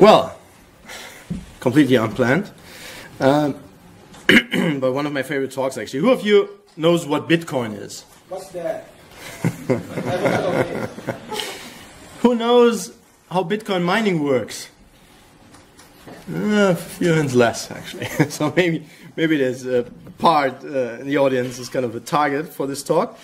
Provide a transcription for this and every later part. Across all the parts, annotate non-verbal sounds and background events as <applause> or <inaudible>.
Well, completely unplanned. Um, <clears throat> but one of my favorite talks, actually. Who of you knows what Bitcoin is? What's that? <laughs> Who knows how Bitcoin mining works? Uh, a few hands less, actually. <laughs> so maybe maybe there's a part uh, in the audience is kind of a target for this talk.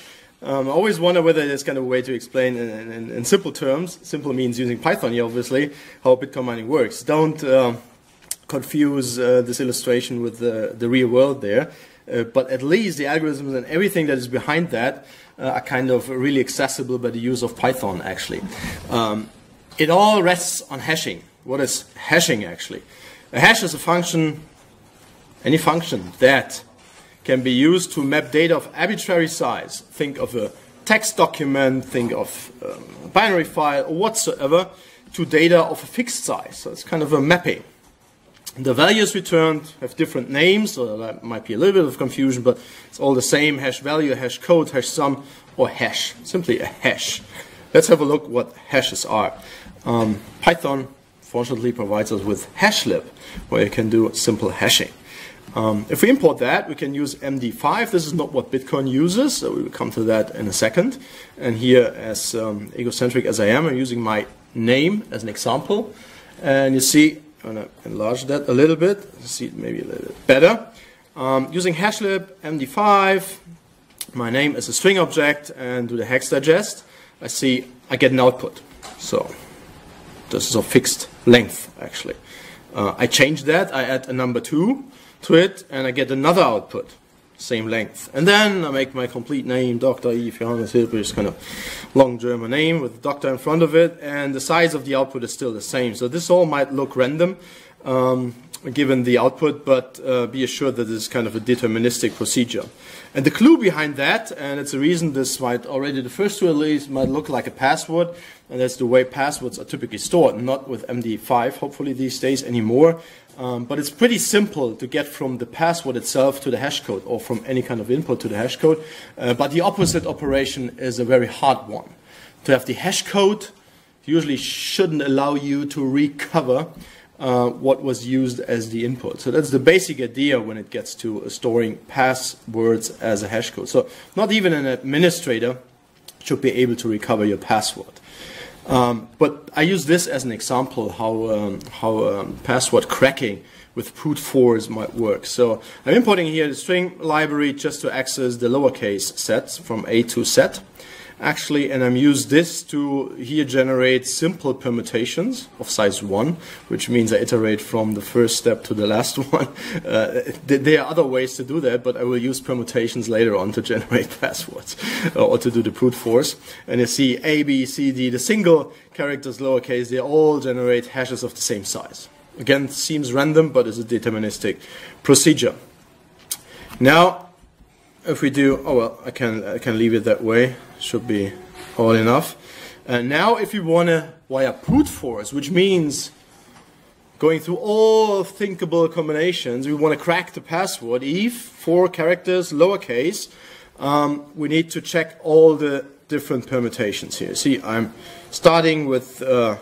Um, I always wonder whether there's kind of a way to explain in, in, in simple terms. Simple means using Python here, obviously, how Bitcoin mining works. Don't um, confuse uh, this illustration with the, the real world there. Uh, but at least the algorithms and everything that is behind that uh, are kind of really accessible by the use of Python, actually. Um, it all rests on hashing. What is hashing, actually? A hash is a function, any function that can be used to map data of arbitrary size. Think of a text document, think of um, a binary file, or whatsoever, to data of a fixed size. So it's kind of a mapping. The values returned have different names, so that might be a little bit of confusion, but it's all the same hash value, hash code, hash sum, or hash. Simply a hash. Let's have a look what hashes are. Um, Python, fortunately, provides us with hashlib, where you can do simple hashing. Um, if we import that, we can use MD5. This is not what Bitcoin uses, so we will come to that in a second. And here, as um, egocentric as I am, I'm using my name as an example. And you see, I'm going to enlarge that a little bit, see it maybe a little bit better. Um, using hashlib MD5, my name is a string object, and do the hex digest, I see I get an output. So this is a fixed length, actually. Uh, I change that, I add a number 2, to it and I get another output, same length. And then I make my complete name, Dr. Yves Johannes Hilpisch, kind of long German name with doctor in front of it, and the size of the output is still the same. So this all might look random. Um, given the output, but uh, be assured that this is kind of a deterministic procedure. And the clue behind that, and it's a reason this might already, the first two at least, might look like a password, and that's the way passwords are typically stored, not with MD5, hopefully these days anymore. Um, but it's pretty simple to get from the password itself to the hash code or from any kind of input to the hash code. Uh, but the opposite operation is a very hard one. To have the hash code usually shouldn't allow you to recover uh, what was used as the input. So that's the basic idea when it gets to uh, storing passwords as a hash code. So not even an administrator should be able to recover your password. Um, but I use this as an example how, um, how um, password cracking with brute force might work. So I'm importing here the string library just to access the lowercase sets from A to Z actually, and I'm use this to here generate simple permutations of size one, which means I iterate from the first step to the last <laughs> one. Uh, there are other ways to do that, but I will use permutations later on to <laughs> generate passwords uh, or to do the brute force. And you see A, B, C, D, the single characters lowercase, they all generate hashes of the same size. Again, seems random, but it's a deterministic procedure. Now, if we do, oh well, I can, I can leave it that way. Should be all enough. And now if you want to wire brute force, which means going through all thinkable combinations, we want to crack the password, if four characters, lowercase, um, we need to check all the different permutations here. See, I'm starting with uh,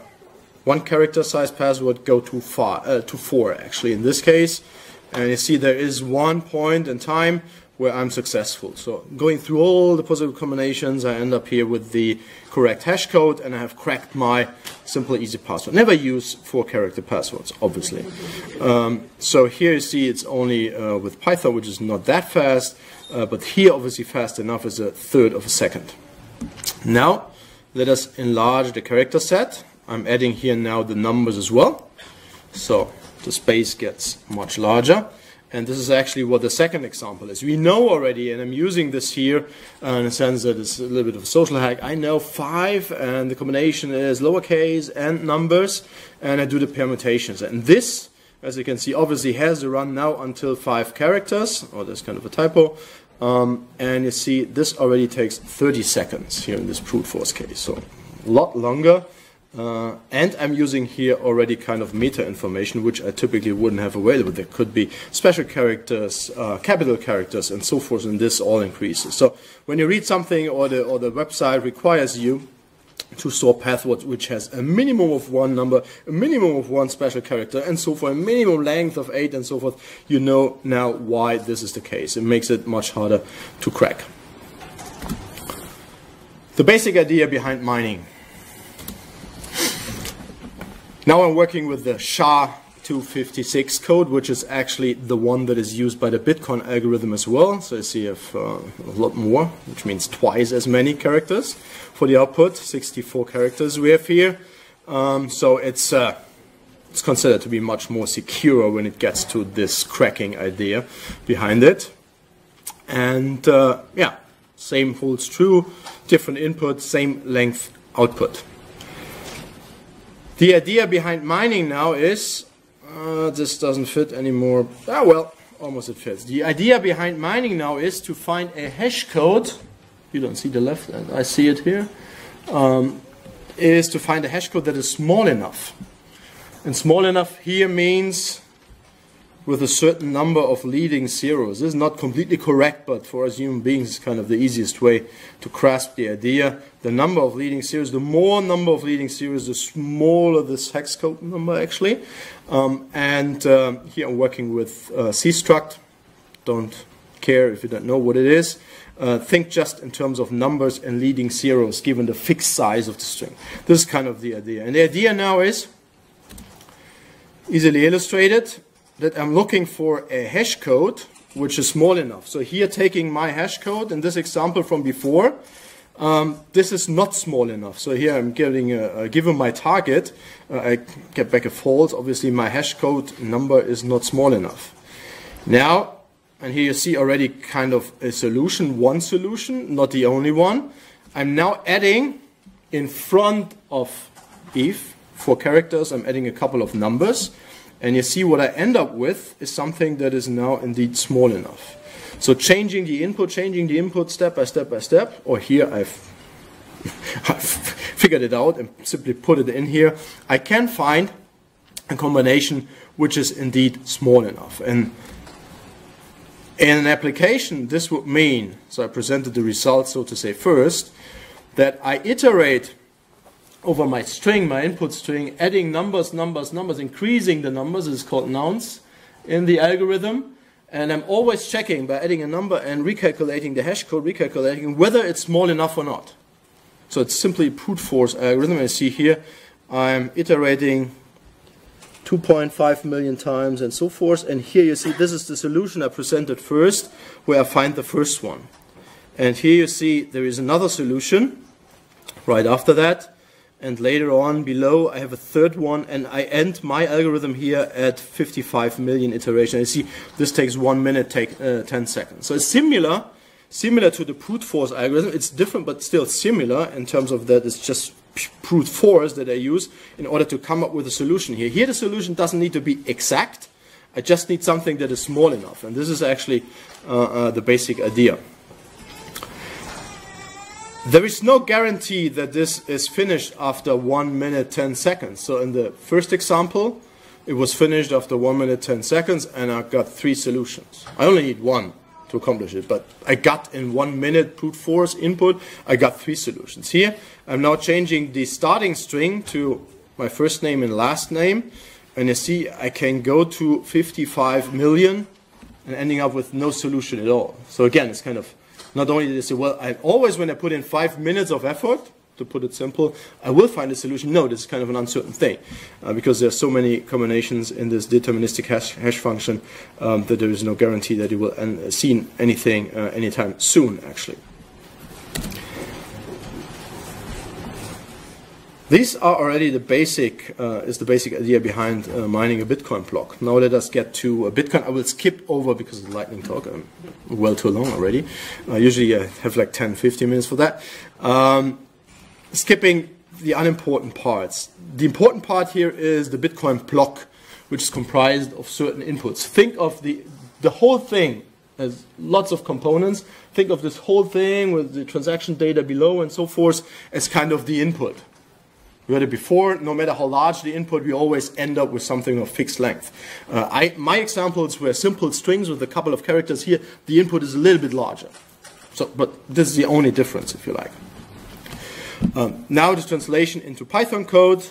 one character size password, go to, uh, to four actually in this case. And you see there is one point in time where I'm successful. So going through all the possible combinations, I end up here with the correct hash code and I have cracked my simple easy password. Never use four character passwords, obviously. Um, so here you see it's only uh, with Python, which is not that fast, uh, but here obviously fast enough is a third of a second. Now, let us enlarge the character set. I'm adding here now the numbers as well. So the space gets much larger. And this is actually what the second example is. We know already, and I'm using this here uh, in a sense that it's a little bit of a social hack. I know five, and the combination is lowercase and numbers, and I do the permutations. And this, as you can see, obviously has to run now until five characters, or there's kind of a typo. Um, and you see, this already takes 30 seconds here in this brute force case. So a lot longer. Uh, and I'm using here already kind of meta information, which I typically wouldn't have available. There could be special characters, uh, capital characters, and so forth, and this all increases. So when you read something or the, or the website requires you to store passwords which has a minimum of one number, a minimum of one special character, and so for a minimum length of eight and so forth, you know now why this is the case. It makes it much harder to crack. The basic idea behind mining. Now I'm working with the SHA 256 code, which is actually the one that is used by the Bitcoin algorithm as well. So I see have, uh, a lot more, which means twice as many characters for the output, 64 characters we have here. Um, so it's, uh, it's considered to be much more secure when it gets to this cracking idea behind it. And uh, yeah, same holds true, different input, same length output. The idea behind mining now is uh, this doesn't fit anymore. Ah, well, almost it fits. The idea behind mining now is to find a hash code. You don't see the left, end, I see it here. Um, is to find a hash code that is small enough. And small enough here means with a certain number of leading zeros. This is not completely correct, but for us human beings, it's kind of the easiest way to grasp the idea. The number of leading zeros, the more number of leading zeros, the smaller this hex code number actually. Um, and uh, here I'm working with uh, struct. Don't care if you don't know what it is. Uh, think just in terms of numbers and leading zeros given the fixed size of the string. This is kind of the idea. And the idea now is easily illustrated that I'm looking for a hash code which is small enough. So here taking my hash code in this example from before, um, this is not small enough. So here I'm getting a, a given my target, uh, I get back a false. Obviously my hash code number is not small enough. Now, and here you see already kind of a solution, one solution, not the only one. I'm now adding in front of if, four characters, I'm adding a couple of numbers. And you see what I end up with is something that is now indeed small enough. So changing the input, changing the input step by step by step, or here I've, <laughs> I've figured it out and simply put it in here, I can find a combination which is indeed small enough. And in an application, this would mean, so I presented the results, so to say, first, that I iterate over my string, my input string, adding numbers, numbers, numbers, increasing the numbers is called nonce in the algorithm. And I'm always checking by adding a number and recalculating the hash code, recalculating whether it's small enough or not. So it's simply brute force algorithm. I see here I'm iterating 2.5 million times and so forth. And here you see this is the solution I presented first, where I find the first one. And here you see there is another solution right after that and later on below I have a third one and I end my algorithm here at 55 million iterations. You see this takes one minute, take uh, 10 seconds. So it's similar, similar to the brute force algorithm. It's different but still similar in terms of that it's just brute force that I use in order to come up with a solution here. Here the solution doesn't need to be exact. I just need something that is small enough and this is actually uh, uh, the basic idea. There is no guarantee that this is finished after 1 minute 10 seconds. So in the first example, it was finished after 1 minute 10 seconds and I got three solutions. I only need one to accomplish it, but I got in 1 minute brute force input, I got three solutions. Here, I'm now changing the starting string to my first name and last name, and you see I can go to 55 million and ending up with no solution at all. So again, it's kind of not only did they say, well, I always, when I put in five minutes of effort, to put it simple, I will find a solution. No, this is kind of an uncertain thing uh, because there are so many combinations in this deterministic hash, hash function um, that there is no guarantee that you will uh, see anything uh, anytime soon, actually. These are already the basic, uh, is the basic idea behind uh, mining a Bitcoin block. Now let us get to Bitcoin. I will skip over because of the lightning talk. I'm well too long already. Uh, usually I have like 10, 15 minutes for that. Um, skipping the unimportant parts. The important part here is the Bitcoin block, which is comprised of certain inputs. Think of the, the whole thing as lots of components. Think of this whole thing with the transaction data below and so forth as kind of the input. We had it before, no matter how large the input, we always end up with something of fixed length. Uh, I, my examples were simple strings with a couple of characters here. The input is a little bit larger. So, but this is the only difference, if you like. Um, now the translation into Python code.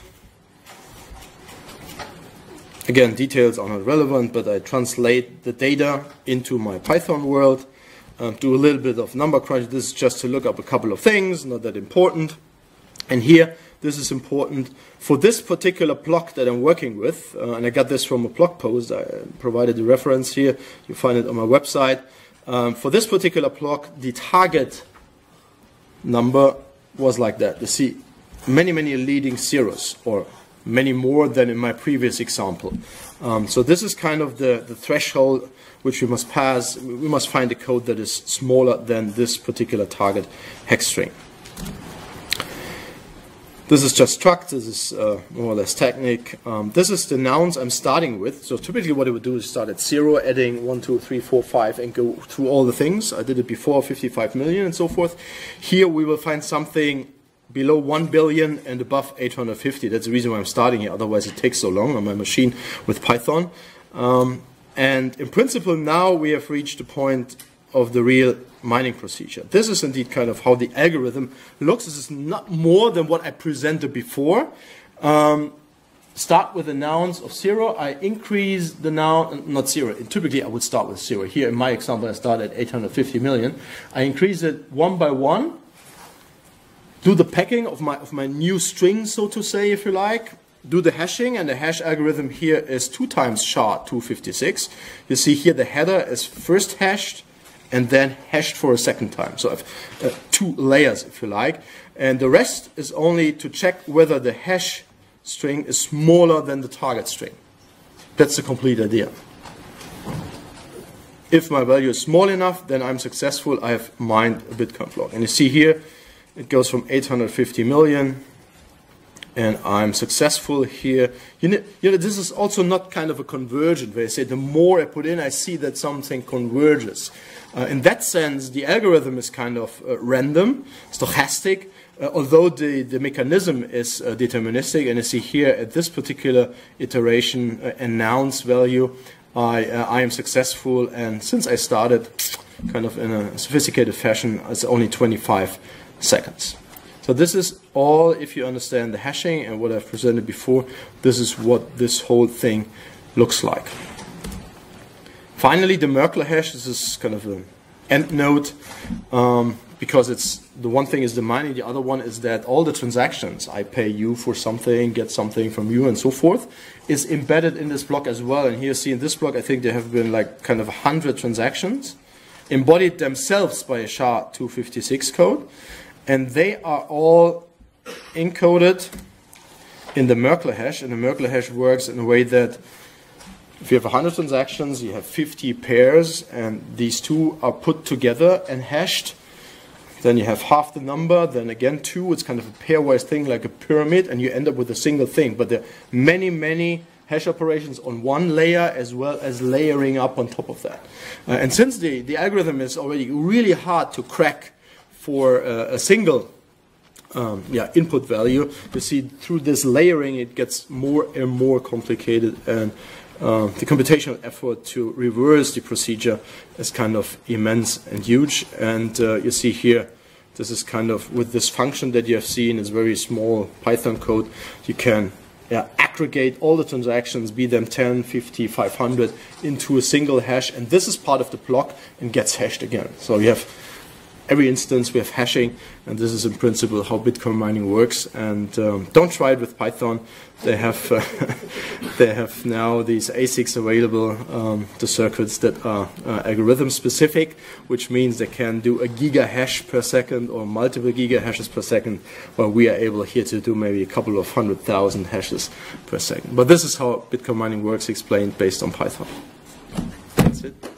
Again, details are not relevant, but I translate the data into my Python world, um, do a little bit of number crunch. This is just to look up a couple of things, not that important. And here, this is important for this particular block that I'm working with, uh, and I got this from a blog post. I provided the reference here. You find it on my website. Um, for this particular block, the target number was like that. You see many, many leading zeros, or many more than in my previous example. Um, so this is kind of the, the threshold which we must pass. We must find a code that is smaller than this particular target hex string. This is just struct, this is uh, more or less technique. Um, this is the nonce I'm starting with. So typically what I would do is start at zero, adding one, two, three, four, five, and go through all the things. I did it before, 55 million and so forth. Here we will find something below 1 billion and above 850. That's the reason why I'm starting here, otherwise it takes so long on my machine with Python. Um, and in principle, now we have reached the point of the real mining procedure. This is indeed kind of how the algorithm looks. This is not more than what I presented before. Um, start with the nonce of zero. I increase the nonce, not zero. Typically, I would start with zero. Here, in my example, I start at 850 million. I increase it one by one do the packing of my, of my new string, so to say, if you like, do the hashing, and the hash algorithm here is 2 times SHA-256. You see here the header is first hashed and then hashed for a second time. So I have uh, two layers, if you like. And the rest is only to check whether the hash string is smaller than the target string. That's the complete idea. If my value is small enough, then I'm successful. I have mined a Bitcoin block. And you see here, it goes from 850 million and I'm successful here. You know, you know, this is also not kind of a conversion where I say the more I put in, I see that something converges. Uh, in that sense, the algorithm is kind of uh, random, stochastic, uh, although the, the mechanism is uh, deterministic. And you see here at this particular iteration, uh, announce value, I, uh, I am successful. And since I started kind of in a sophisticated fashion, it's only 25 seconds. So this is all, if you understand the hashing and what I've presented before, this is what this whole thing looks like. Finally, the Merkle hash, this is kind of an end note um, because it's the one thing is the mining, the other one is that all the transactions, I pay you for something, get something from you, and so forth, is embedded in this block as well. And here you see in this block, I think there have been like kind of 100 transactions embodied themselves by a SHA-256 code and they are all encoded in the Merkle hash, and the Merkle hash works in a way that if you have 100 transactions, you have 50 pairs, and these two are put together and hashed. Then you have half the number, then again two. It's kind of a pairwise thing, like a pyramid, and you end up with a single thing. But there are many, many hash operations on one layer as well as layering up on top of that. Uh, and since the, the algorithm is already really hard to crack for uh, a single um, yeah, input value. You see, through this layering, it gets more and more complicated, and uh, the computational effort to reverse the procedure is kind of immense and huge. And uh, you see here, this is kind of with this function that you have seen, it's very small Python code. You can yeah, aggregate all the transactions, be them 10, 50, 500, into a single hash, and this is part of the block and gets hashed again. So you have every instance we have hashing, and this is in principle how Bitcoin mining works. And um, don't try it with Python. They have uh, <laughs> they have now these ASICs available, um, the circuits that are uh, algorithm specific, which means they can do a giga hash per second or multiple giga hashes per second, while we are able here to do maybe a couple of hundred thousand hashes per second. But this is how Bitcoin mining works, explained based on Python. That's it.